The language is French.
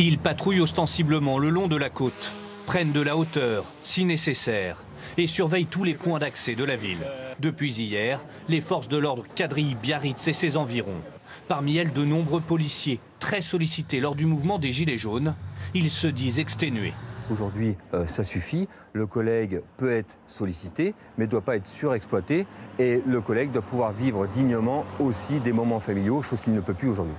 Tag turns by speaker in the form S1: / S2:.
S1: Ils patrouillent ostensiblement le long de la côte, prennent de la hauteur, si nécessaire, et surveillent tous les points d'accès de la ville. Depuis hier, les forces de l'ordre quadrillent Biarritz et ses environs. Parmi elles, de nombreux policiers, très sollicités lors du mouvement des Gilets jaunes. Ils se disent exténués.
S2: Aujourd'hui, euh, ça suffit. Le collègue peut être sollicité, mais ne doit pas être surexploité. Et le collègue doit pouvoir vivre dignement aussi des moments familiaux, chose qu'il ne peut plus aujourd'hui.